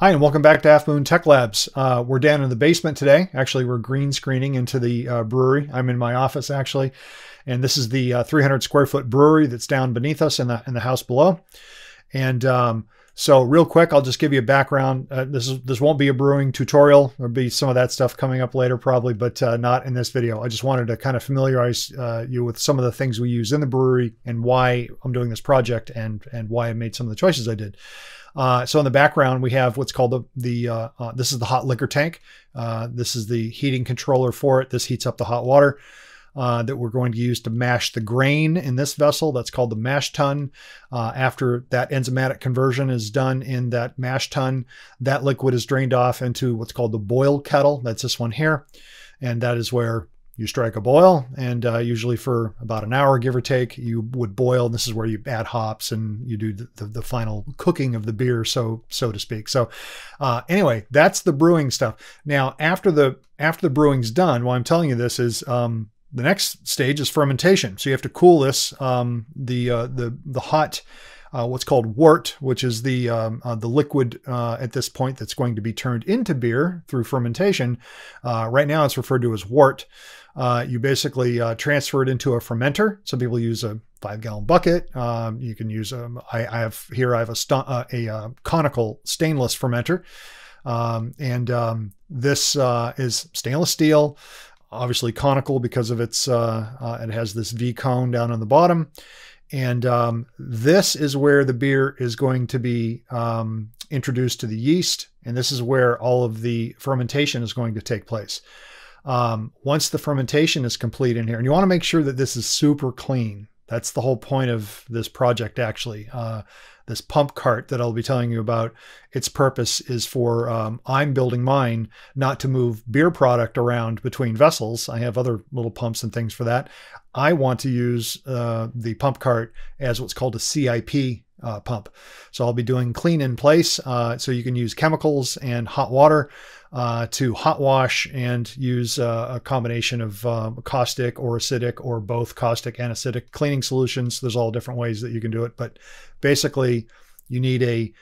Hi, and welcome back to Halfmoon TechLabs. Uh, we're down in the basement today. Actually, we're green screening into the uh, brewery. I'm in my office actually, and this is the uh, 300 square foot brewery that's down beneath us in the in the house below. And um, so, real quick, I'll just give you a background. Uh, this is this won't be a brewing tutorial. There'll be some of that stuff coming up later, probably, but uh, not in this video. I just wanted to kind of familiarize uh, you with some of the things we use in the brewery and why I'm doing this project and and why I made some of the choices I did. Uh, so in the background, we have what's called the, the uh, uh, this is the hot liquor tank. Uh, this is the heating controller for it. This heats up the hot water uh, that we're going to use to mash the grain in this vessel. That's called the mash tun. After that enzymatic conversion is done in that mash tun, that liquid is drained off into what's called the boil kettle. That's this one here. And that is where you strike a boil and uh, usually for about an hour give or take you would boil and this is where you add hops and you do the, the, the final cooking of the beer so so to speak so uh, anyway that's the brewing stuff now after the after the brewing's done why i'm telling you this is um, the next stage is fermentation so you have to cool this um, the uh, the the hot uh, what's called wort, which is the um, uh, the liquid uh, at this point that's going to be turned into beer through fermentation. Uh, right now, it's referred to as wort. Uh, you basically uh, transfer it into a fermenter. Some people use a five gallon bucket. Um, you can use a, um, I, have here, I have a, a, a conical stainless fermenter. Um, and um, this is stainless steel obviously conical because of its uh, uh, it has this V cone down on the bottom, and um, this is where the beer is going to be introduced to the yeast. And this is where all of the fermentation is going to take place. Um, once the fermentation is complete in here, and you want to make sure that this is super clean. That's the whole point of this project, actually. Uh, this pump cart that I'll be telling you about, its purpose is for um, I'm building mine not to move beer product around between vessels. I have other little pumps and things for that. I want to use uh, the pump cart as what's called a CIP uh, pump. So I'll be doing clean in place. Uh, so you can use chemicals and hot water uh, to hot wash and use uh, a combination of uh, caustic or acidic or both caustic and acidic cleaning solutions. There's all different ways that you can do it, but basically you need a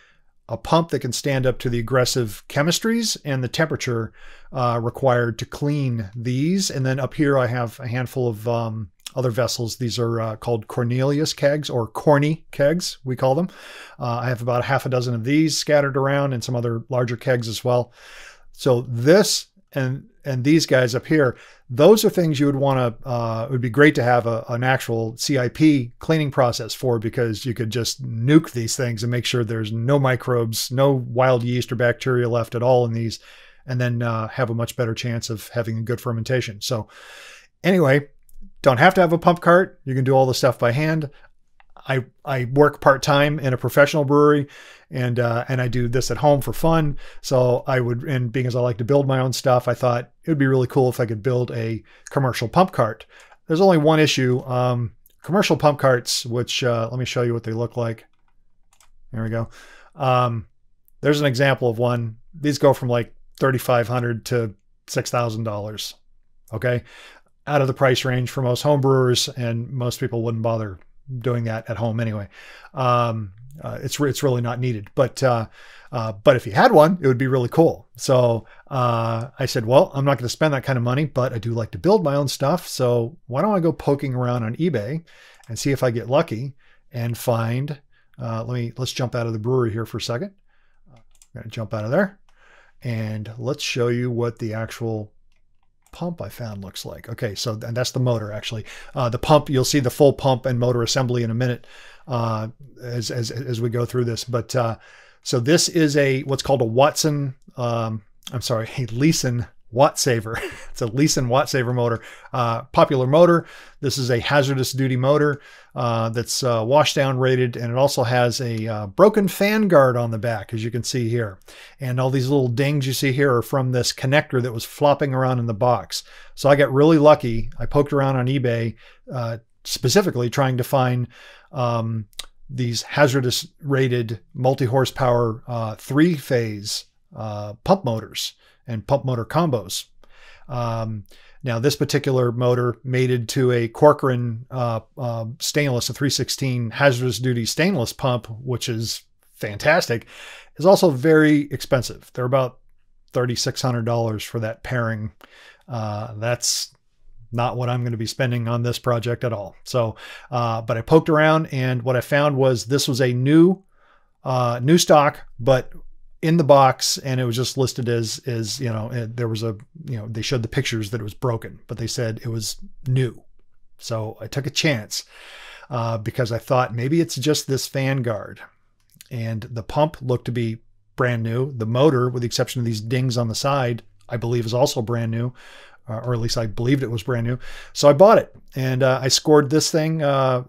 a pump that can stand up to the aggressive chemistries and the temperature uh, required to clean these. And then up here I have a handful of um, other vessels. These are uh, called Cornelius kegs or corny kegs, we call them. Uh, I have about half a dozen of these scattered around and some other larger kegs as well. So this and and these guys up here, those are things you would want to. Uh, it would be great to have a, an actual CIP cleaning process for because you could just nuke these things and make sure there's no microbes, no wild yeast or bacteria left at all in these, and then uh, have a much better chance of having a good fermentation. So, anyway, don't have to have a pump cart. You can do all the stuff by hand. I I work part time in a professional brewery, and uh, and I do this at home for fun. So I would, and being as I like to build my own stuff, I thought it would be really cool if I could build a commercial pump cart. There's only one issue. Um, commercial pump carts, which uh, let me show you what they look like. There we go. Um, there's an example of one. These go from like 3,500 to $6,000. Okay. Out of the price range for most home brewers, and most people wouldn't bother doing that at home anyway. Um, uh, it's it's really not needed, but uh, uh, but if you had one, it would be really cool. So uh, I said, well, I'm not going to spend that kind of money, but I do like to build my own stuff. So why don't I go poking around on eBay and see if I get lucky and find. Uh, let me let's jump out of the brewery here for a second. I'm going to jump out of there, and let's show you what the actual pump I found looks like. Okay, so and that's the motor actually. Uh, the pump, you'll see the full pump and motor assembly in a minute uh, as, as, as we go through this. But uh, so this is a what's called a Watson, um, I'm sorry, a Leeson watt saver. it's a Leeson watt saver motor, uh, popular motor. This is a hazardous duty motor uh, that's uh, washdown rated, and it also has a uh, broken fan guard on the back, as you can see here. And all these little dings you see here are from this connector that was flopping around in the box. So I got really lucky. I poked around on eBay, uh, specifically trying to find um, these hazardous rated multi horsepower uh, three phase pump motors and pump motor combos. Um, now, this particular motor mated to a Corcoran uh, uh, stainless, a 316 hazardous duty stainless pump, which is fantastic, is also very expensive. They're about $3,600 for that pairing. Uh, that's not what I'm going to be spending on this project at all. So, uh, but I poked around and what I found was this was a new, uh, new stock, but in the box and it was just listed as, as, you know, there was a, you know, they showed the pictures that it was broken, but they said it was new. So I took a chance, uh, because I thought maybe it's just this fan guard and the pump looked to be brand new. The motor, with the exception of these dings on the side, I believe is also brand new uh, or at least I believed it was brand new. So I bought it and uh, I scored this thing. Uh,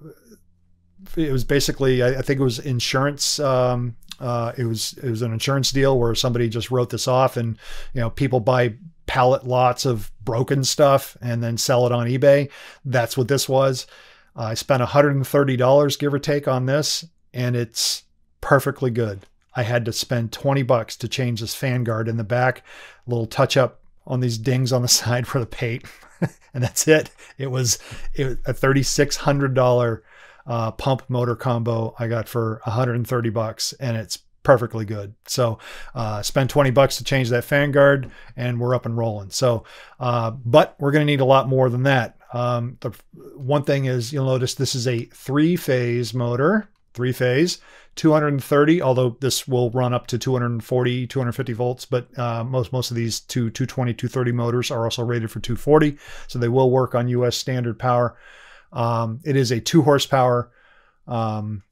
it was basically, I, I, think it was insurance. Um, uh, it was it was an insurance deal where somebody just wrote this off, and you know people buy pallet lots of broken stuff and then sell it on eBay. That's what this was. I spent $130 give or take on this, and it's perfectly good. I had to spend 20 bucks to change this fan guard in the back, a little touch up on these dings on the side for the paint. and that's it. It was, it was a $3,600 uh, pump motor combo I got for 130 bucks and it's perfectly good. So uh, spend 20 bucks to change that fan guard and we're up and rolling. So, uh, but we're going to need a lot more than that. Um, the one thing is you'll notice this is a three phase motor, three phase. 230, although this will run up to 240, 250 volts, but uh, most most of these two 220, 230 motors are also rated for 240, so they will work on US standard power. Um, it is a two horsepower um,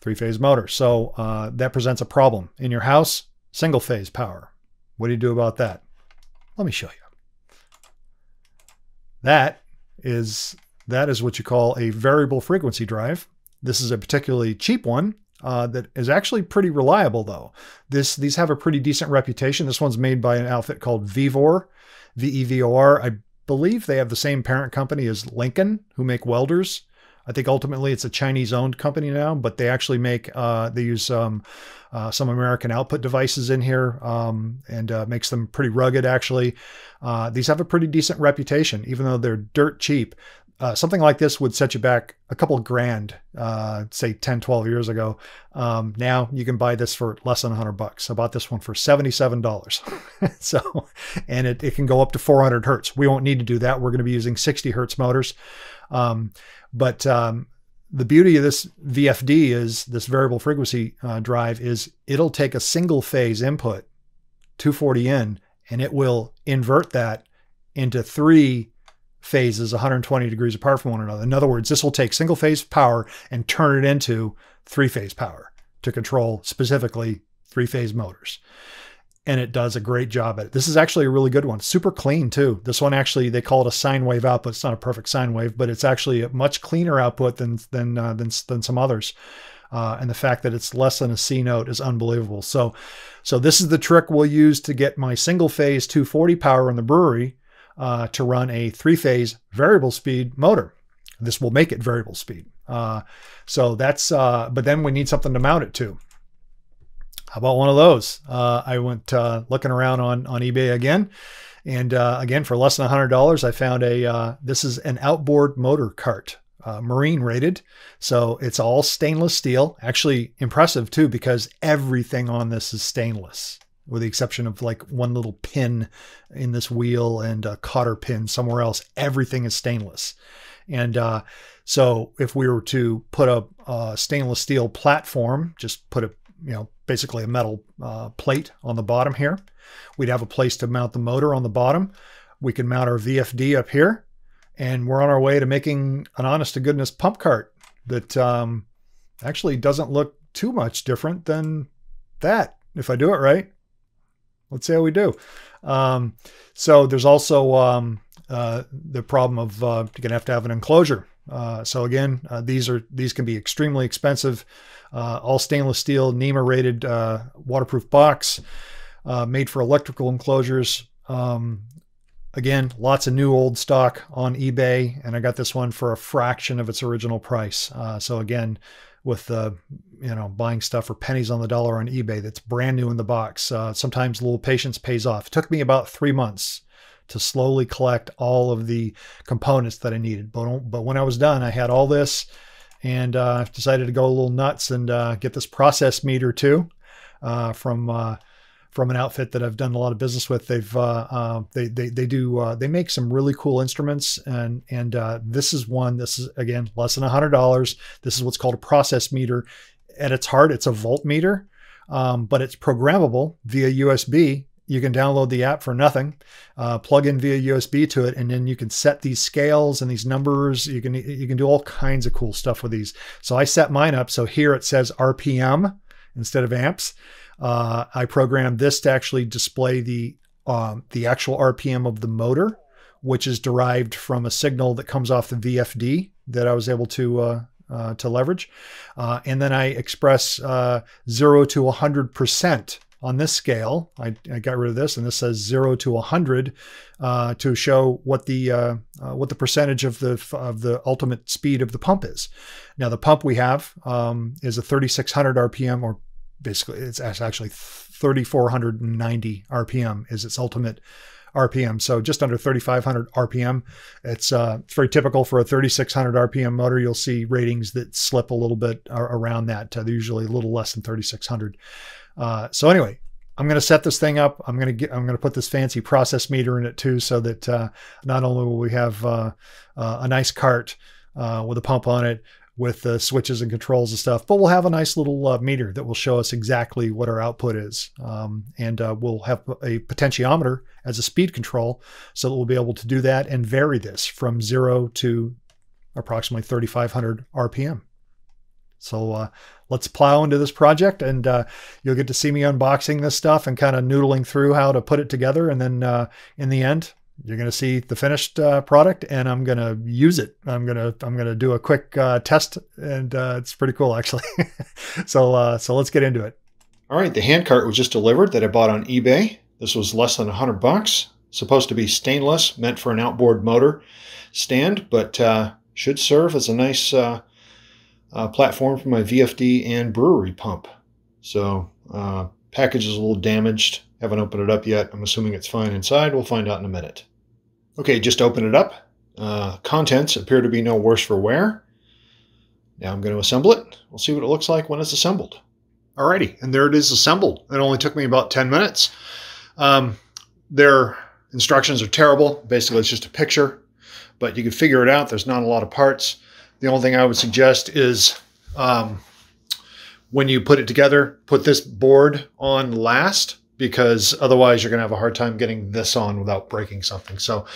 three phase motor, so uh, that presents a problem in your house. Single phase power. What do you do about that? Let me show you. That is that is what you call a variable frequency drive. This is a particularly cheap one uh, that is actually pretty reliable though. This these have a pretty decent reputation. This one's made by an outfit called Vevor, V-E-V-O-R. I believe they have the same parent company as Lincoln, who make welders. I think ultimately it's a Chinese-owned company now, but they actually make uh, they use um, uh, some American output devices in here um, and uh, makes them pretty rugged. Actually, uh, these have a pretty decent reputation, even though they're dirt cheap uh, something like this would set you back a couple grand, uh, say 10, 12 years ago. Um, now you can buy this for less than 100 bucks. I bought this one for $77. so, and it, it can go up to 400 hertz. We won't need to do that. We're going to be using 60 hertz motors. Um, but um, the beauty of this VFD is this variable frequency uh, drive is it'll take a single phase input, 240 in, and it will invert that into three phases 120 degrees apart from one another. In other words, this will take single phase power and turn it into three phase power to control specifically three phase motors. And it does a great job at it. This is actually a really good one. Super clean too. This one actually, they call it a sine wave output. It's not a perfect sine wave, but it's actually a much cleaner output than, than, uh, than, than some others. Uh, and the fact that it's less than a C note is unbelievable. So, so this is the trick we'll use to get my single phase 240 power in the brewery uh, to run a three phase variable speed motor. This will make it variable speed. Uh, so that's, uh, but then we need something to mount it to. How about one of those? Uh, I went uh, looking around on, on eBay again. And again, for less than $100, I found a, this is an outboard motor cart. Uh, marine rated. So it's all stainless steel. Actually impressive too, because everything on this is stainless with the exception of like one little pin in this wheel and a cotter pin somewhere else. Everything is stainless. And uh, so if we were to put a, a, stainless steel platform, just put a, you know, basically a metal uh, plate on the bottom here, we'd have a place to mount the motor on the bottom. We can mount our VFD up here and we're on our way to making an honest to goodness pump cart that um, actually doesn't look too much different than that if I do it right let's see how we do. Um, so there's also um, uh, the problem of uh, you're gonna have to have an enclosure. Uh, so again, uh, these are these can be extremely expensive. Uh, all stainless steel NEMA rated uh, waterproof box made for electrical enclosures. Um, again, lots of new old stock on eBay, and I got this one for a fraction of its original price. so again, with uh, you know buying stuff for pennies on the dollar on eBay that's brand new in the box. Uh, sometimes a little patience pays off. It took me about three months to slowly collect all of the components that I needed. But but when I was done, I had all this, and uh, I've decided to go a little nuts and uh, get this process meter too uh, from uh, from an outfit that I've done a lot of business with. They've uh, uh, they, they they do they make some really cool instruments, and and this is one. This is again less than a hundred dollars. This is what's called a process meter. At its heart, it's a voltmeter, um, but it's programmable via USB you can download the app for nothing, uh, plug in via USB to it, and then you can set these scales and these numbers. You can you can do all kinds of cool stuff with these. So I set mine up so here it says RPM instead of amps. Uh, I programmed this to actually display the um, the actual RPM of the motor, which is derived from a signal that comes off the VFD that I was able to uh, uh, to leverage. Uh, and then I express uh, zero to 100% on this scale. I, I, got rid of this, and this says zero to 100 uh, to show what the what the percentage of the of the ultimate speed of the pump is. Now the pump we have um, is a 3600 RPM, or basically it's actually 3490 RPM is its ultimate RPM. So just under 3,500 RPM. It's uh, it's very typical for a 3,600 RPM motor. You'll see ratings that slip a little bit around that. Uh, they're usually a little less than 3,600. Uh, so anyway, I'm going to set this thing up. I'm going to get, I'm going to put this fancy process meter in it too, so that uh, not only will we have uh, a nice cart with a pump on it with the switches and controls and stuff, but we'll have a nice little uh, meter that will show us exactly what our output is. Um, and uh, we'll have a potentiometer as a speed control so that we'll be able to do that and vary this from zero to approximately 3,500 RPM. So uh, let's plow into this project and uh, you'll get to see me unboxing this stuff and kind of noodling through how to put it together. And then uh, in the end, you're going to see the finished uh, product and I'm going to use it. I'm going to, I'm going to do a quick uh, test and uh, it's pretty cool actually. so, so let's get into it. All right. The hand cart was just delivered that I bought on eBay. This was less than a hundred bucks. Supposed to be stainless, meant for an outboard motor stand, but should serve as a nice uh, platform for my VFD and brewery pump. So uh, package is a little damaged. Haven't opened it up yet. I'm assuming it's fine inside. We'll find out in a minute. Okay, just open it up. Uh, contents appear to be no worse for wear. Now I'm going to assemble it. We'll see what it looks like when it's assembled. Alrighty, and there it is assembled. It only took me about 10 minutes. Um, their instructions are terrible. Basically, it's just a picture, but you can figure it out. There's not a lot of parts. The only thing I would suggest is um, when you put it together, put this board on last because otherwise you're going to have a hard time getting this on without breaking something. So,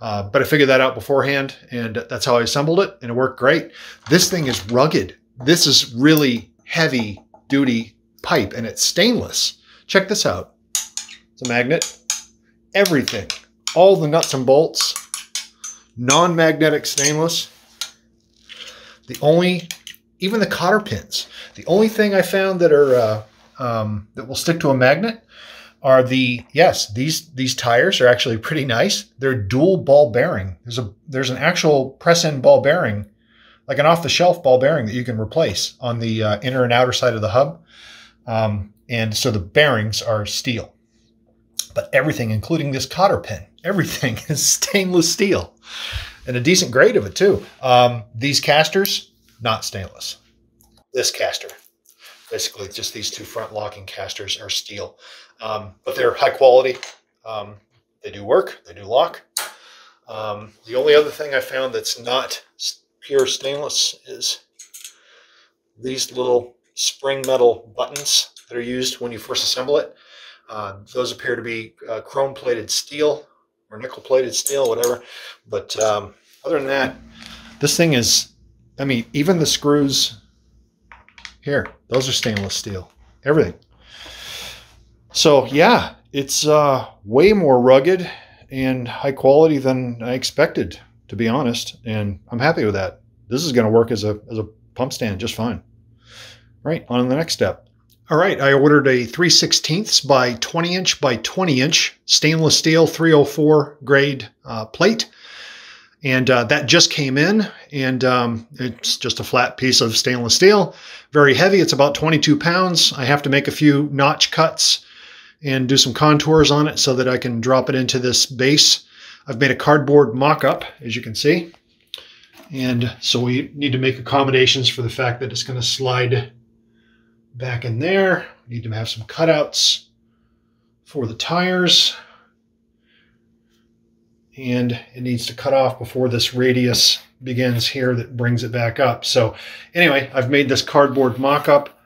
uh, but I figured that out beforehand and that's how I assembled it and it worked great. This thing is rugged. This is really heavy duty pipe and it's stainless. Check this out. It's a magnet. Everything, all the nuts and bolts, non-magnetic stainless. The only, even the cotter pins, the only thing I found that are uh, um, that will stick to a magnet are the yes these these tires are actually pretty nice. They're dual ball bearing. There's a there's an actual press in ball bearing, like an off the shelf ball bearing that you can replace on the uh, inner and outer side of the hub. Um, and so the bearings are steel, but everything, including this cotter pin, everything is stainless steel and a decent grade of it too. Um, these casters, not stainless. This caster, basically just these two front locking casters are steel, um, but they're high quality. Um, they do work, they do lock. Um, the only other thing I found that's not pure stainless is these little spring metal buttons that are used when you first assemble it. Uh, those appear to be uh, chrome plated steel or nickel plated steel, whatever. But um, other than that, this thing is, I mean, even the screws here, those are stainless steel, everything. So yeah, it's uh, way more rugged and high quality than I expected, to be honest. And I'm happy with that. This is going to work as a, as a pump stand just fine. All right, on to the next step. All right, I ordered a 3 16ths by 20 inch by 20 inch stainless steel 304 grade uh, plate. And uh, that just came in, and um, it's just a flat piece of stainless steel. Very heavy, it's about 22 pounds. I have to make a few notch cuts and do some contours on it so that I can drop it into this base. I've made a cardboard mock-up, as you can see. And so we need to make accommodations for the fact that it's going to slide back in there. We need to have some cutouts for the tires. And it needs to cut off before this radius begins here that brings it back up. So anyway, I've made this cardboard mock-up.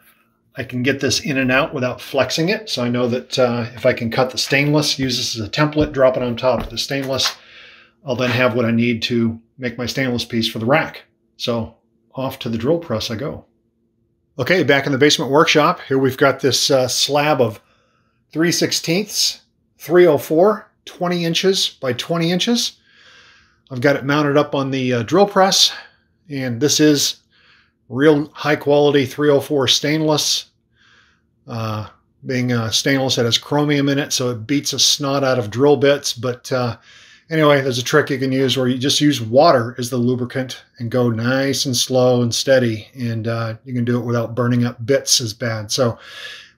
I can get this in and out without flexing it. So I know that uh, if I can cut the stainless, use this as a template, drop it on top of the stainless, I'll then have what I need to make my stainless piece for the rack. So off to the drill press I go. Okay, back in the basement workshop. Here we've got this uh, slab of 3 16ths, 304, 20 inches by 20 inches. I've got it mounted up on the uh, drill press, and this is real high quality 304 stainless. Uh, being uh, stainless, it has chromium in it, so it beats a snot out of drill bits. But uh, anyway, there's a trick you can use where you just use water as the lubricant and go nice and slow and steady, and uh, you can do it without burning up bits as bad. So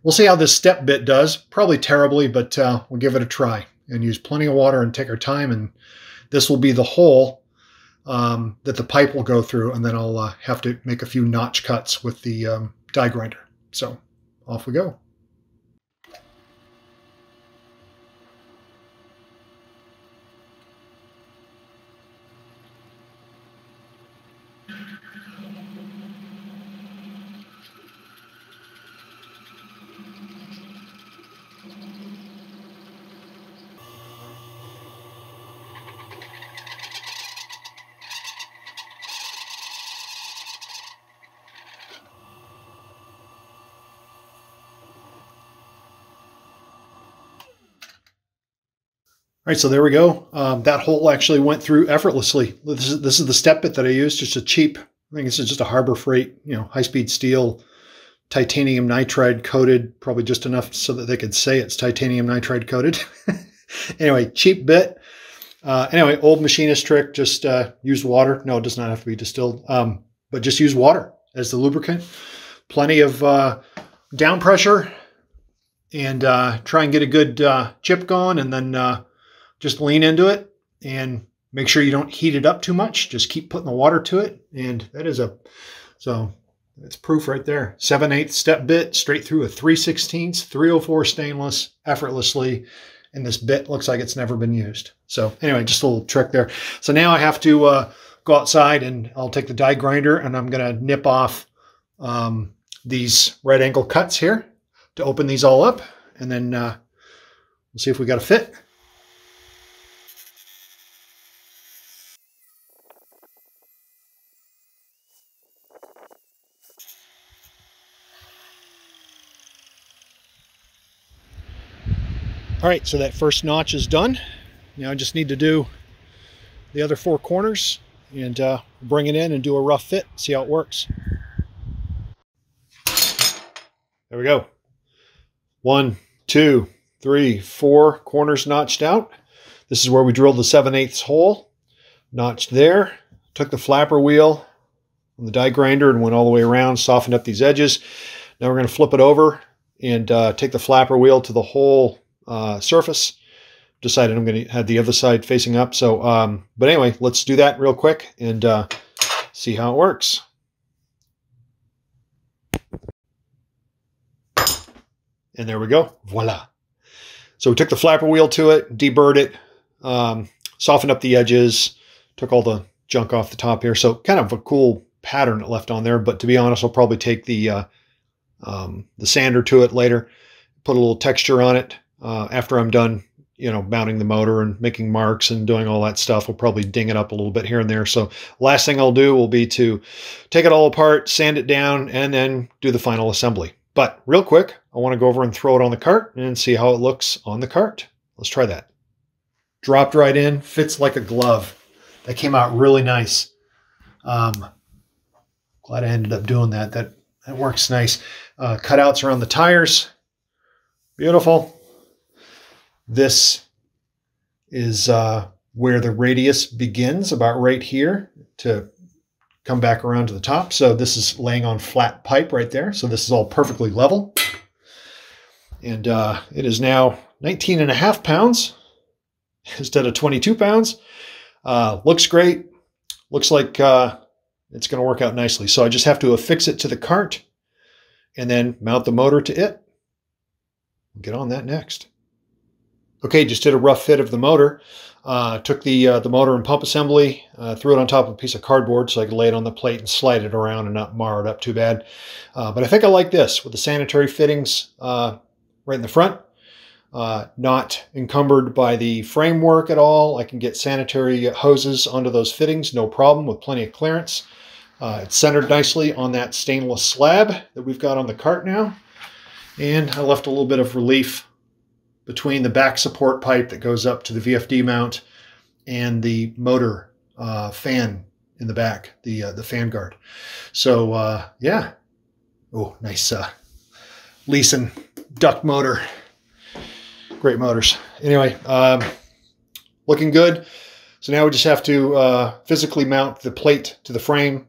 we'll see how this step bit does. Probably terribly, but uh, we'll give it a try and use plenty of water and take our time. And this will be the hole um, that the pipe will go through, and then I'll uh, have to make a few notch cuts with the um, die grinder. So off we go. All right, so there we go. Um, that hole actually went through effortlessly. This is, this is the step bit that I used, just a cheap, I think this is just a Harbor Freight, you know, high-speed steel, titanium nitride coated, probably just enough so that they could say it's titanium nitride coated. anyway, cheap bit. Uh, anyway, old machinist trick, just uh, use water. No, it does not have to be distilled, um, but just use water as the lubricant. Plenty of uh, down pressure and uh, try and get a good uh, chip going and then uh, just lean into it and make sure you don't heat it up too much. Just keep putting the water to it. And that is a, so that's proof right there. 7 8 step bit straight through a 3 16 304 stainless effortlessly. And this bit looks like it's never been used. So anyway, just a little trick there. So now I have to uh, go outside and I'll take the die grinder and I'm going to nip off um, these right angle cuts here to open these all up. And then uh, we'll see if we got a fit. All right, so that first notch is done. Now I just need to do the other four corners and uh, bring it in and do a rough fit, see how it works. There we go. One, two, three, four corners notched out. This is where we drilled the 7 eighths hole. Notched there. Took the flapper wheel on the die grinder and went all the way around, softened up these edges. Now we're going to flip it over and uh, take the flapper wheel to the whole uh, surface. Decided I'm going to have the other side facing up. So, um, but anyway, let's do that real quick and uh, see how it works. And there we go. Voila. So we took the flapper wheel to it, deburred it, um, softened up the edges, took all the junk off the top here. So kind of a cool pattern it left on there. But to be honest, I'll probably take the uh, um, the sander to it later, put a little texture on it, uh, after I'm done, you know, mounting the motor and making marks and doing all that stuff, we'll probably ding it up a little bit here and there. So last thing I'll do will be to take it all apart, sand it down, and then do the final assembly. But real quick, I want to go over and throw it on the cart and see how it looks on the cart. Let's try that. Dropped right in, fits like a glove. That came out really nice. Um, glad I ended up doing that. That that works nice. Uh, cutouts around the tires. Beautiful. This is uh, where the radius begins, about right here to come back around to the top. So this is laying on flat pipe right there. So this is all perfectly level. And uh, it is now 19 and a half pounds instead of 22 pounds. Uh, looks great. looks like uh, it's going to work out nicely. So I just have to affix it to the cart and then mount the motor to it. Get on that next. Okay, just did a rough fit of the motor. Uh, took the uh, the motor and pump assembly, uh, threw it on top of a piece of cardboard so I could lay it on the plate and slide it around and not mar it up too bad. Uh, but I think I like this with the sanitary fittings uh, right in the front. Uh, not encumbered by the framework at all. I can get sanitary hoses onto those fittings, no problem, with plenty of clearance. it's centered nicely on that stainless slab that we've got on the cart now. And I left a little bit of relief between the back support pipe that goes up to the VFD mount and the motor uh, fan in the back, the uh, the fan guard. So uh, yeah, oh nice uh, Leeson duct motor, great motors. Anyway, um, looking good. So now we just have to uh, physically mount the plate to the frame,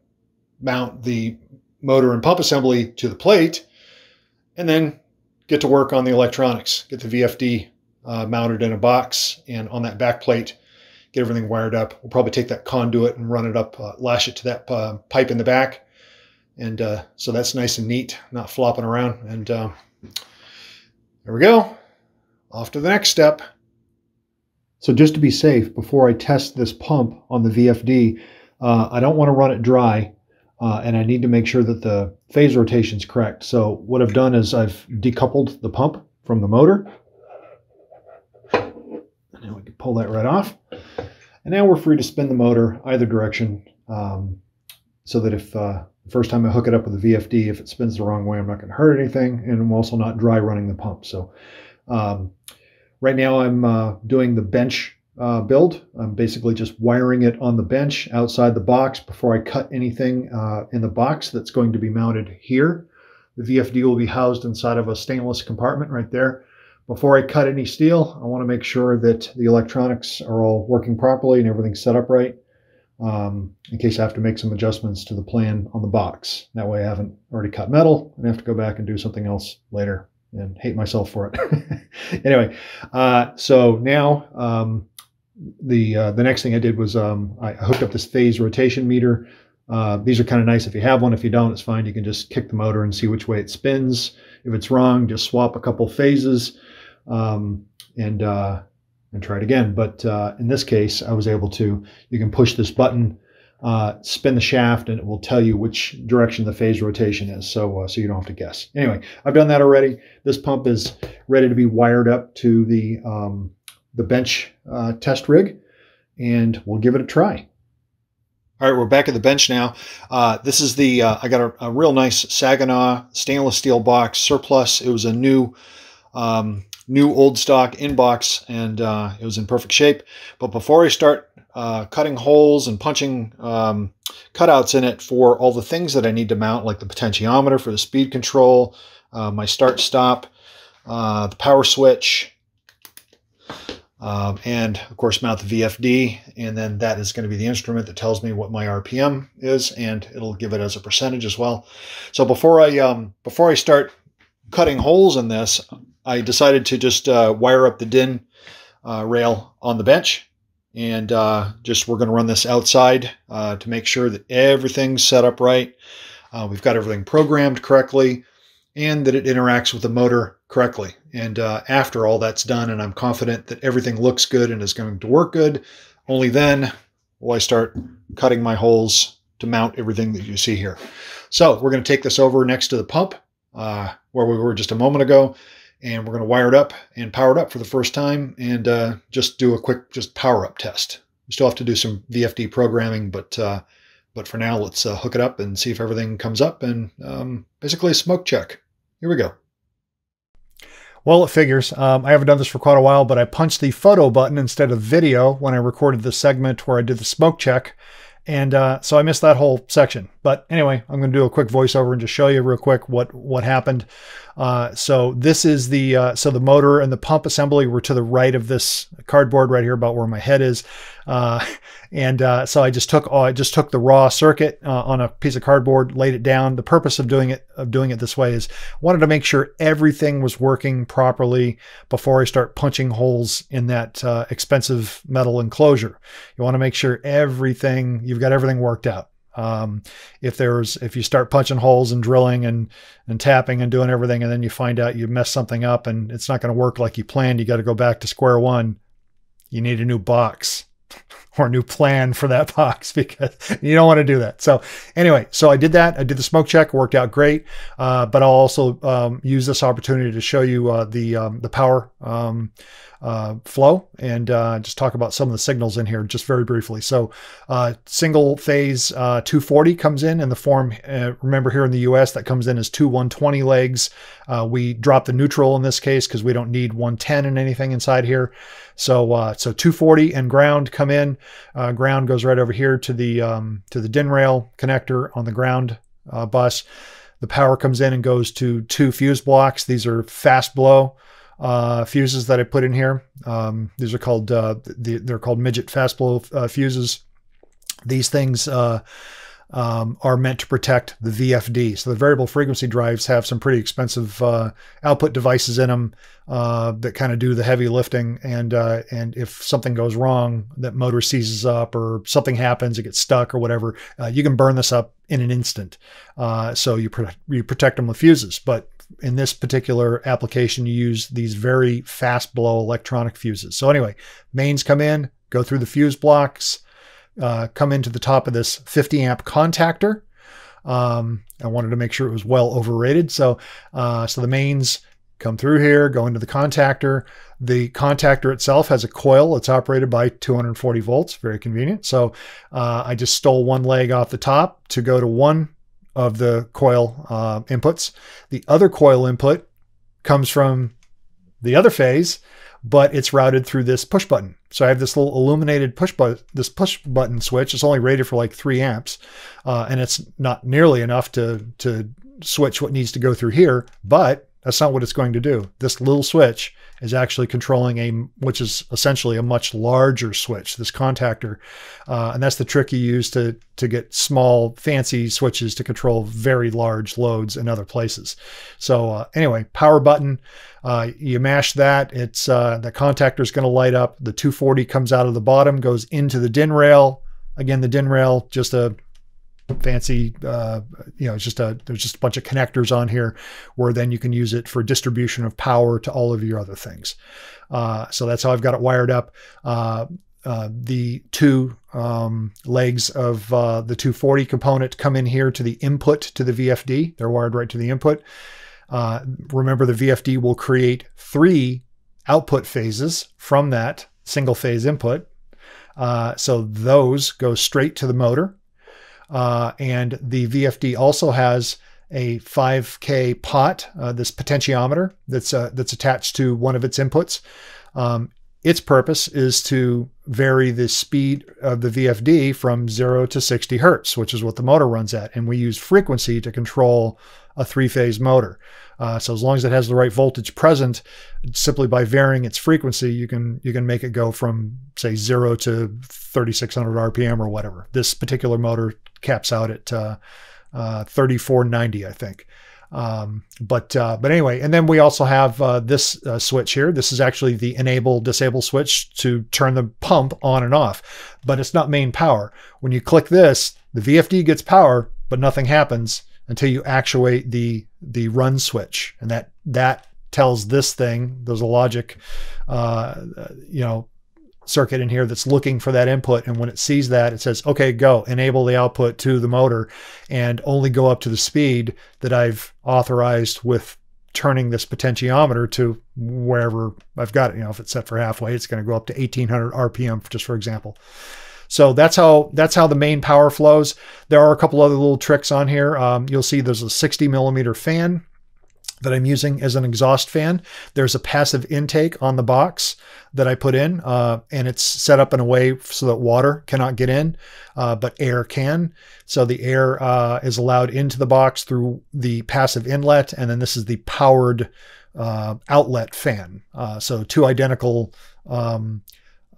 mount the motor and pump assembly to the plate, and then get to work on the electronics, get the VFD uh, mounted in a box and on that back plate, get everything wired up. We'll probably take that conduit and run it up, uh, lash it to that uh, pipe in the back. And uh, so that's nice and neat, not flopping around. And uh, there we go. Off to the next step. So just to be safe, before I test this pump on the VFD, uh, I don't want to run it dry uh, and I need to make sure that the phase rotation is correct. So what I've done is I've decoupled the pump from the motor. And now we can pull that right off. And now we're free to spin the motor either direction um, so that if uh, the first time I hook it up with the VFD, if it spins the wrong way, I'm not going to hurt anything. And I'm also not dry running the pump. So um, right now I'm uh, doing the bench uh, build. I'm basically just wiring it on the bench outside the box before I cut anything uh, in the box that's going to be mounted here. The VFD will be housed inside of a stainless compartment right there. Before I cut any steel, I want to make sure that the electronics are all working properly and everything's set up right um, in case I have to make some adjustments to the plan on the box. That way I haven't already cut metal and have to go back and do something else later and hate myself for it. anyway, uh, so now um, the uh, the next thing I did was um, I hooked up this phase rotation meter. Uh, these are kind of nice if you have one. If you don't, it's fine. You can just kick the motor and see which way it spins. If it's wrong, just swap a couple phases um, and uh, and try it again. But uh, in this case, I was able to. You can push this button, uh, spin the shaft, and it will tell you which direction the phase rotation is. So uh, so you don't have to guess. Anyway, I've done that already. This pump is ready to be wired up to the um, the bench uh, test rig, and we'll give it a try. All right, we're back at the bench now. Uh, this is the, uh, I got a, a, real nice Saginaw stainless steel box, surplus. It was a new, um, new old stock inbox and uh, it was in perfect shape. But before I start uh, cutting holes and punching um, cutouts in it for all the things that I need to mount, like the potentiometer for the speed control, uh, my start stop, uh, the power switch, um, and of course mount the VFD and then that is going to be the instrument that tells me what my RPM is and it'll give it as a percentage as well. So before I um, before I start cutting holes in this, I decided to just uh, wire up the DIN uh, rail on the bench and uh, just we're going to run this outside uh, to make sure that everything's set up right. Uh, we've got everything programmed correctly and that it interacts with the motor correctly. And uh, after all that's done, and I'm confident that everything looks good and is going to work good, only then will I start cutting my holes to mount everything that you see here. So we're going to take this over next to the pump uh, where we were just a moment ago, and we're going to wire it up and power it up for the first time and uh, just do a quick just power up test. We still have to do some VFD programming, but uh, but for now, let's uh, hook it up and see if everything comes up and um, basically a smoke check. Here we go. Well, it figures. Um, I haven't done this for quite a while, but I punched the photo button instead of video when I recorded the segment where I did the smoke check. And uh, so I missed that whole section. But anyway, I'm going to do a quick voiceover and just show you real quick what, what happened. Uh, so this is the uh, so the motor and the pump assembly were to the right of this cardboard right here about where my head is. Uh, and uh, so I just took I just took the raw circuit uh, on a piece of cardboard, laid it down. The purpose of doing it of doing it this way is wanted to make sure everything was working properly before I start punching holes in that uh, expensive metal enclosure. You want to make sure everything you've got everything worked out. Um, if there's if you start punching holes and drilling and and tapping and doing everything, and then you find out you mess something up and it's not going to work like you planned, you got to go back to square one. You need a new box or a new plan for that box because you don't want to do that. So anyway, so I did that. I did the smoke check, It worked out great. Uh, but I'll also um, use this opportunity to show you uh, the um, the power um, uh, flow and uh, just talk about some of the signals in here just very briefly. So uh, single phase uh, 240 comes in in the form, uh, remember here in the US, that comes in as two 120 legs. Uh, we drop the neutral in this case because we don't need 110 and anything inside here. So so 240 and ground come in. ground goes right over here to the um, to the DIN rail connector on the ground bus. The power comes in and goes to two fuse blocks. These are fast blow uh, fuses that I put in here. Um, these are called uh, the, they're called midget fast blow uh, fuses. These things uh, um, are meant to protect the VFD. So the variable frequency drives have some pretty expensive uh, output devices in them uh, that kind of do the heavy lifting. And and if something goes wrong, that motor seizes up or something happens, it gets stuck or whatever, you can burn this up in an instant. so you pro- you protect them with fuses, but in this particular application, you use these very fast blow electronic fuses. So anyway, mains come in, go through the fuse blocks, uh, come into the top of this 50 amp contactor. Um, I wanted to make sure it was well overrated. So, uh, so the mains come through here, go into the contactor. The contactor itself has a coil. It's operated by 240 volts, very convenient. So uh, I just stole one leg off the top to go to one of the coil uh, inputs. The other coil input comes from the other phase, but it's routed through this push button. So I have this little illuminated push button, this push button switch. It's only rated for like three amps, uh, and it's not nearly enough to to switch what needs to go through here. But that's not what it's going to do. This little switch is actually controlling a, which is essentially a much larger switch, this contactor. Uh, and that's the trick you use to, to get small, fancy switches to control very large loads in other places. So uh, anyway, power button, uh, you mash that, it's uh, the contactor is going to light up. The 240 comes out of the bottom, goes into the DIN rail. Again, the DIN rail, just a fancy uh, you know it's just a there's just a bunch of connectors on here where then you can use it for distribution of power to all of your other things. Uh, so that's how i've got it wired up. Uh, uh the two um, legs of uh, the 240 component come in here to the input to the vfd they're wired right to the input. Uh, remember the vfd will create three output phases from that single phase input. So those go straight to the motor uh, and the VFD also has a 5K pot, uh, this potentiometer that's uh, that's attached to one of its inputs. Um, its purpose is to vary the speed of the VFD from 0 to 60 hertz, which is what the motor runs at. And we use frequency to control a three-phase motor. Uh, so as long as it has the right voltage present, simply by varying its frequency, you can you can make it go from say zero to 3,600 RPM or whatever. This particular motor caps out at uh, uh, 3490, I think. Um, but uh, but anyway, and then we also have uh, this uh, switch here. This is actually the enable disable switch to turn the pump on and off, but it's not main power. When you click this, the VFD gets power, but nothing happens until you actuate the the run switch, and that that tells this thing. There's a logic, uh, you know, circuit in here that's looking for that input. And when it sees that, it says, okay, go enable the output to the motor and only go up to the speed that I've authorized with turning this potentiometer to wherever I've got it. You know, if it's set for halfway, it's going to go up to 1800 RPM, just for example. So that's how that's how the main power flows. There are a couple other little tricks on here. Um, you'll see there's a 60 millimeter fan that I'm using as an exhaust fan. There's a passive intake on the box that I put in, uh, and it's set up in a way so that water cannot get in, uh, but air can. So the air uh, is allowed into the box through the passive inlet, and then this is the powered uh, outlet fan. Uh, so two identical um,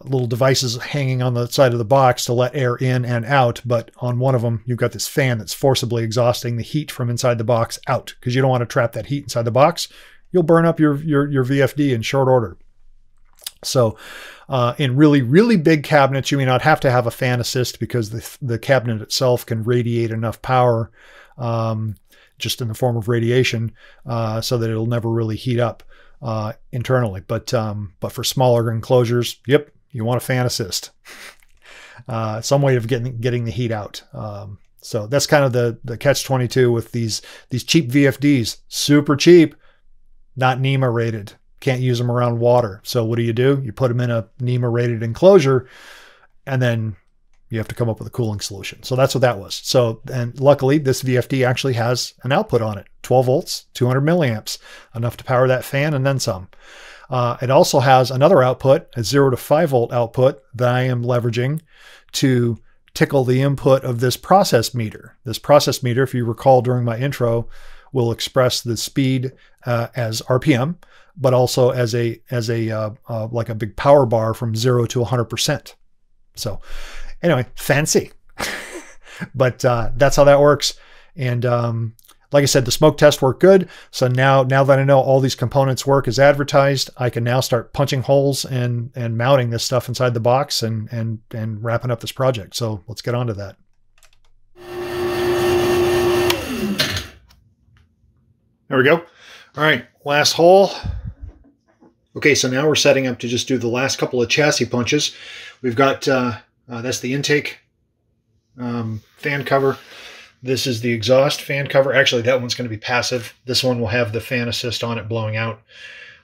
little devices hanging on the side of the box to let air in and out. But on one of them, you've got this fan that's forcibly exhausting the heat from inside the box out because you don't want to trap that heat inside the box. You'll burn up your, your, your VFD in short order. So uh, in really, really big cabinets, you may not have to have a fan assist because the, the cabinet itself can radiate enough power um, just in the form of radiation uh, so that it'll never really heat up uh, internally. But um, but for smaller enclosures, yep, you want a fan assist. Uh, some way of getting getting the heat out. Um, so that's kind of the the catch 22 with these these cheap VFDs, super cheap, not NEMA rated. Can't use them around water. So what do you do? You put them in a NEMA rated enclosure, and then you have to come up with a cooling solution. So that's what that was. So, and luckily this VFD actually has an output on it, 12 volts, 200 milliamps, enough to power that fan and then some. Uh, it also has another output, a zero to five volt output that I am leveraging to tickle the input of this process meter. This process meter, if you recall during my intro, will express the speed uh, as RPM, but also as a as a uh, uh, like a big power bar from zero to 100%. So anyway, fancy. but uh, that's how that works. And um, like I said, the smoke test worked good. So now, now that I know all these components work as advertised, I can now start punching holes and and mounting this stuff inside the box and and and wrapping up this project. So let's get on to that. There we go. All right, last hole. Okay, so now we're setting up to just do the last couple of chassis punches. We've got, uh, uh, that's the intake um, fan cover. This is the exhaust fan cover. Actually, that one's going to be passive. This one will have the fan assist on it blowing out.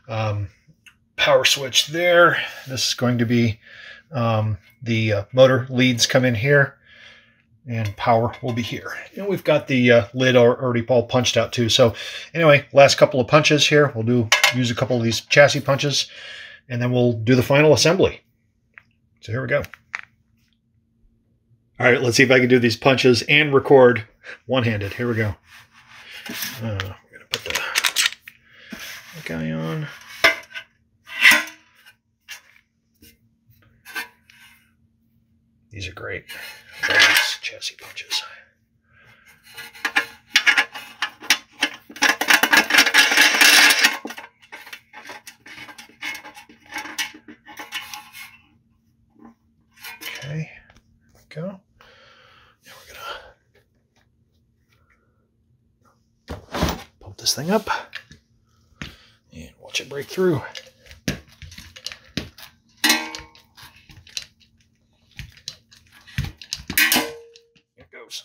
Um, power switch there. This is going to be um, the uh, motor leads come in here and power will be here. And we've got the uh, lid already all punched out too. So anyway, last couple of punches here. We'll do use a couple of these chassis punches and then we'll do the final assembly. So here we go. All right, let's see if I can do these punches and record one-handed. Here we go. Uh, we're gonna put the guy on. These are great. Nice chassis punches. Okay, go. Now we're gonna pump thing up and watch it break through. Here it goes.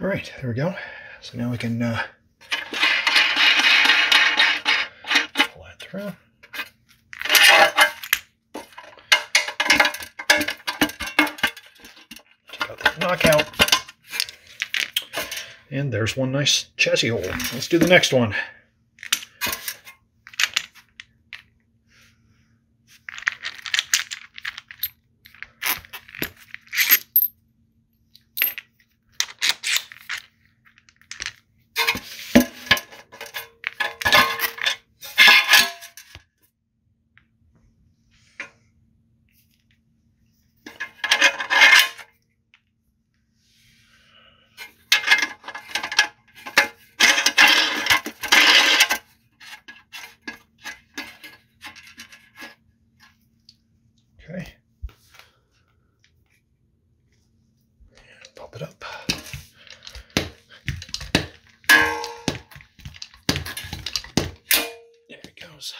All right, there we go. So now we can uh, pull that through. Take out that knockout. And there's one nice chassis hole. Let's do the next one. Okay. And pop it up. There it goes.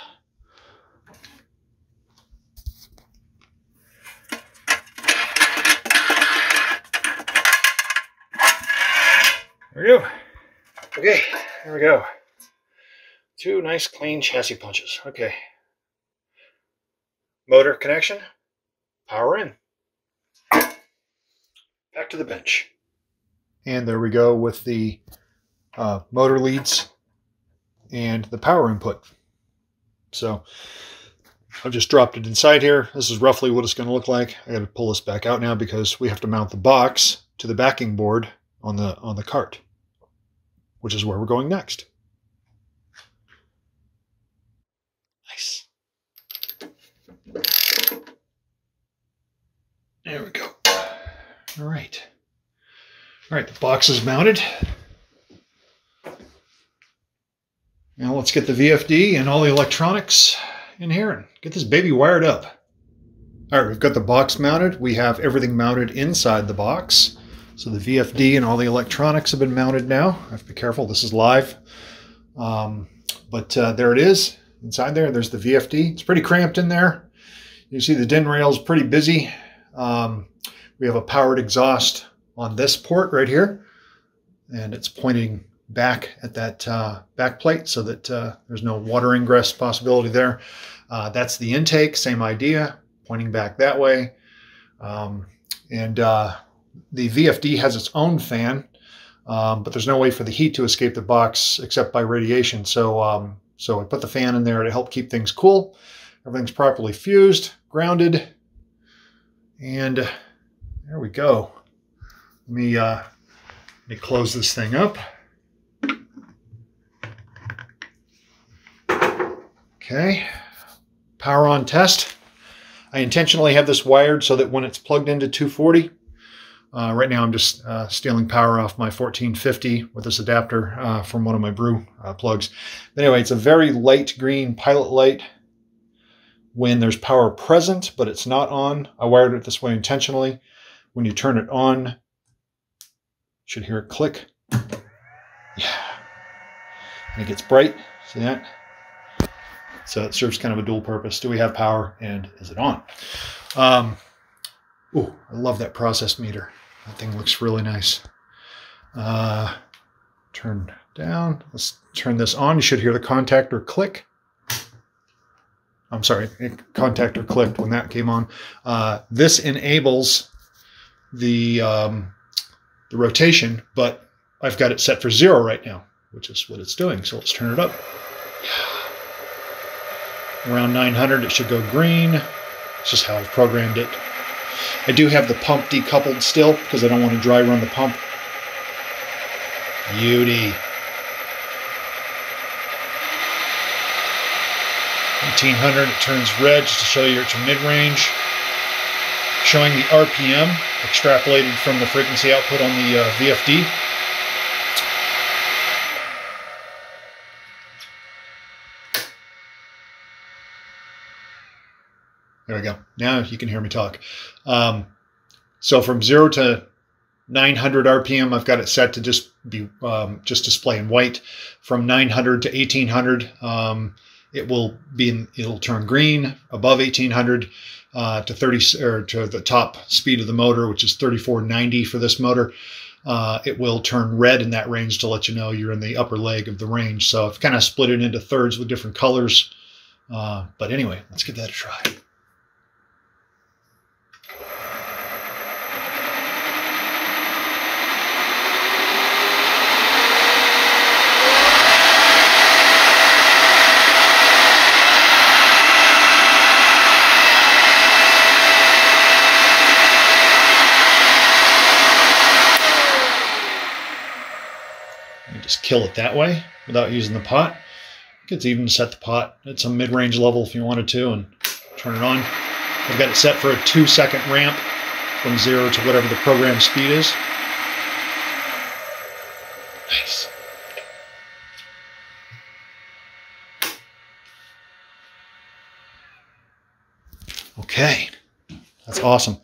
Go. Okay, there we go. Two nice clean chassis punches. Okay. Motor connection. Power in. Back to the bench. And there we go with the uh, motor leads and the power input. So I've just dropped it inside here. This is roughly what it's going to look like. I got to pull this back out now because we have to mount the box to the backing board on the on the cart, which is where we're going next. Nice. There we go. All right. All right, the box is mounted. Now let's get the VFD and all the electronics in here and get this baby wired up. All right, we've got the box mounted. We have everything mounted inside the box. So the VFD and all the electronics have been mounted now. I have to be careful, this is live. Um, but uh, there it is inside there. There's the VFD. It's pretty cramped in there. You see the DIN rail is pretty busy. Um, we have a powered exhaust on this port right here, and it's pointing back at that uh, back plate so that uh, there's no water ingress possibility there. Uh, that's the intake, same idea, pointing back that way. Um, and uh, the VFD has its own fan, um, but there's no way for the heat to escape the box except by radiation. So, um, so I put the fan in there to help keep things cool. Everything's properly fused, grounded, and there we go. Let me, uh, let me close this thing up. Okay, power on test. I intentionally have this wired so that when it's plugged into 240, uh, right now I'm just uh, stealing power off my 1450 with this adapter uh, from one of my brew uh, plugs. But anyway, it's a very light green pilot light when there's power present, but it's not on. I wired it this way intentionally. When you turn it on, you should hear it click. Yeah. And it gets bright. See that? So it serves kind of a dual purpose. Do we have power and is it on? Um, oh, I love that process meter. That thing looks really nice. Uh, turn down. Let's turn this on. You should hear the contactor click. I'm sorry, contactor clicked when that came on. Uh, this enables the um, the rotation, but I've got it set for zero right now, which is what it's doing. So let's turn it up. Around 900, it should go green. This is how I've programmed it. I do have the pump decoupled still because I don't want to dry run the pump. Beauty. 1800, it turns red just to show you it's mid-range. Showing the RPM extrapolated from the frequency output on the uh, VFD. There we go. Now you can hear me talk. Um, so from zero to 900 RPM, I've got it set to just be um, just display in white. From 900 to 1800, um, it will be in, it'll turn green. Above 1800 uh, to 30 or to the top speed of the motor, which is 3490 for this motor. Uh, it will turn red in that range to let you know you're in the upper leg of the range. So I've kind of split it into thirds with different colors. Uh, but anyway, let's give that a try. Kill it that way without using the pot. You could even set the pot at some mid-range level if you wanted to and turn it on. I've got it set for a two second ramp from zero to whatever the program speed is. Nice. Okay, that's awesome.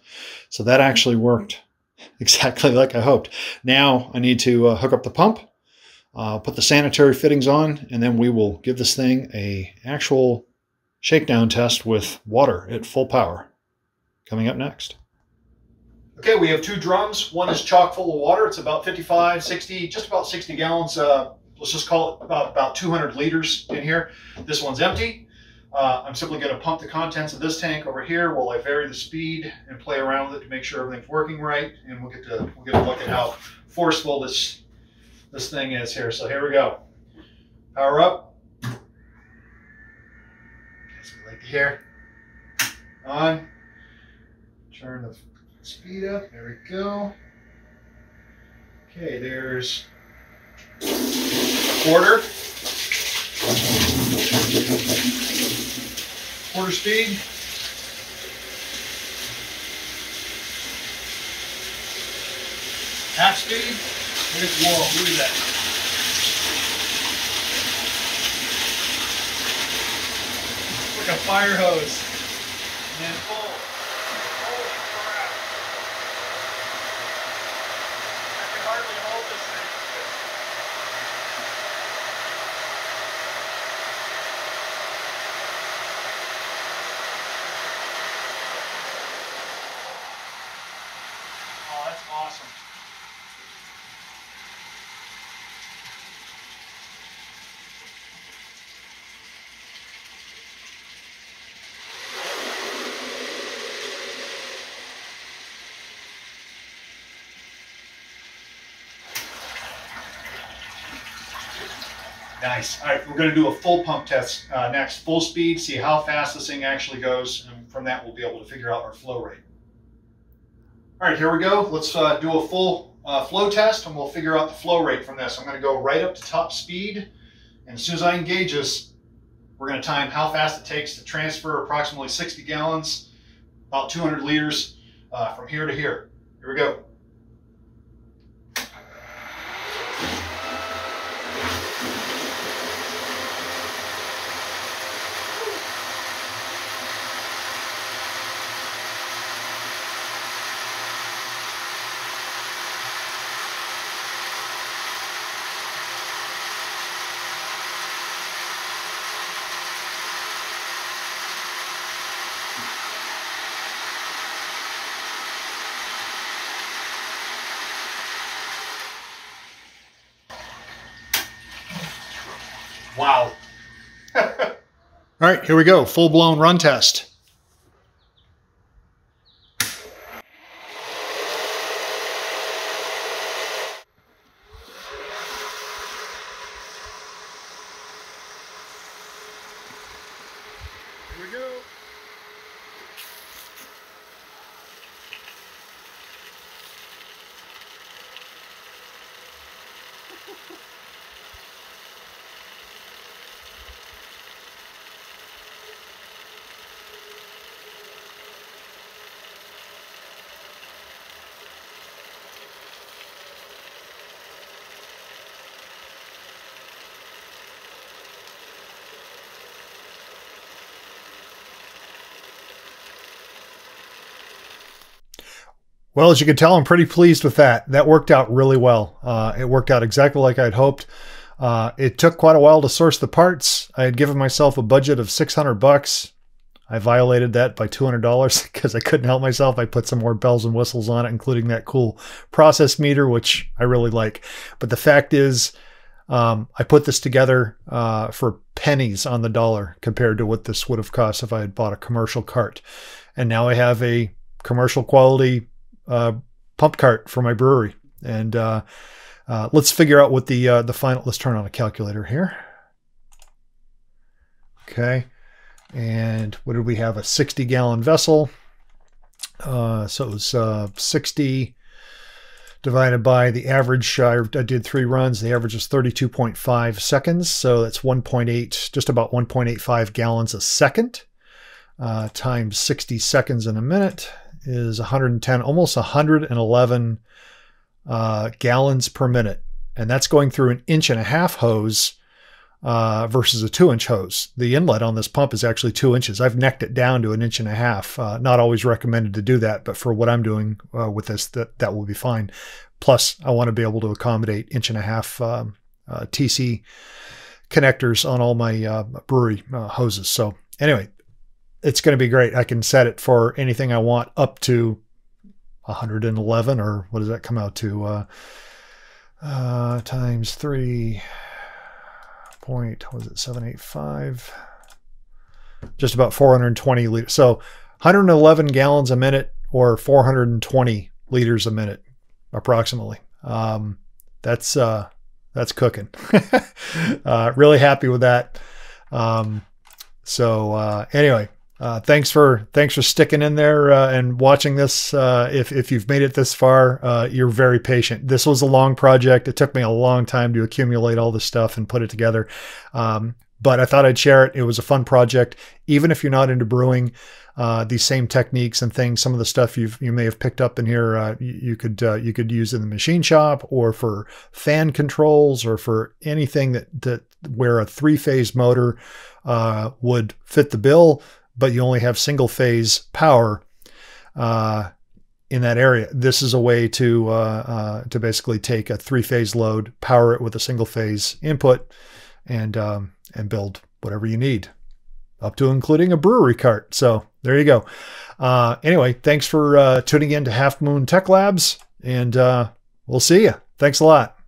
So that actually worked exactly like I hoped. Now I need to uh, hook up the pump uh, put the sanitary fittings on, and then we will give this thing a actual shakedown test with water at full power. Coming up next. Okay, we have two drums. One is chock full of water. It's about 55, 60, just about 60 gallons. Uh, let's just call it about, about 200 liters in here. This one's empty. Uh, I'm simply going to pump the contents of this tank over here while I vary the speed and play around with it to make sure everything's working right. And we'll get to we'll get a look at how forceful this this thing is here. So here we go. Power up. As we like to hear. On. Turn the speed up. There we go. Okay, there's quarter. Quarter speed. Half speed. Look at the wall. Look at that. Like a fire hose. And. Holy crap. I can hardly hold this thing. Oh, that's awesome. Nice. All right, we're going to do a full pump test uh, next, full speed, see how fast this thing actually goes, and from that we'll be able to figure out our flow rate. All right, here we go. Let's uh, do a full uh, flow test, and we'll figure out the flow rate from this. I'm going to go right up to top speed, and as soon as I engage this, we're going to time how fast it takes to transfer approximately 60 gallons, about 200 liters, uh, from here to here. Here we go. Wow. All right, here we go. Full blown run test. Well, as you can tell, I'm pretty pleased with that. That worked out really well. Uh, it worked out exactly like I'd hoped. Uh, it took quite a while to source the parts. I had given myself a budget of 600 bucks. I violated that by $200 because I couldn't help myself. I put some more bells and whistles on it, including that cool process meter, which I really like. But the fact is, um, I put this together uh, for pennies on the dollar compared to what this would have cost if I had bought a commercial cart. And now I have a commercial quality uh, pump cart for my brewery. And uh, uh, let's figure out what the uh, the final. Let's turn on a calculator here. Okay, and what did we have? A 60 gallon vessel. Uh, so it was uh, 60 divided by the average. I, did three runs. The average was 32.5 seconds. So that's 1.8, just about 1.85 gallons a second. Uh, times 60 seconds in a minute is 110, almost 111 uh, gallons per minute. And that's going through an inch and a half hose uh, versus a two inch hose. The inlet on this pump is actually two inches. I've necked it down to an inch and a half. Uh, not always recommended to do that, but for what I'm doing uh, with this, that, that will be fine. Plus, I want to be able to accommodate inch and a half um, uh, TC connectors on all my uh, brewery uh, hoses. So anyway, it's going to be great. I can set it for anything I want up to 111 or what does that come out to? Uh, uh, times three point, was it 785? just about 420 liters. So 111 gallons a minute or 420 liters a minute, approximately. Um, that's uh, that's cooking. uh, really happy with that. Um, so uh, anyway, uh, thanks for thanks for sticking in there uh, and watching this. Uh, if if you've made it this far, uh, you're very patient. This was a long project. It took me a long time to accumulate all this stuff and put it together. Um, but I thought I'd share it. It was a fun project, even if you're not into brewing. Uh, these same techniques and things, some of the stuff you you may have picked up in here, uh, you, you, could you could use in the machine shop or for fan controls or for anything that that where a three phase motor would fit the bill but you only have single phase power uh, in that area. This is a way to uh, uh, to basically take a three phase load, power it with a single phase input, and um, and build whatever you need, up to including a brewery cart. So there you go. Uh, anyway, thanks for uh, tuning in to Halfmoon TechLabs, and uh, we'll see you. Thanks a lot.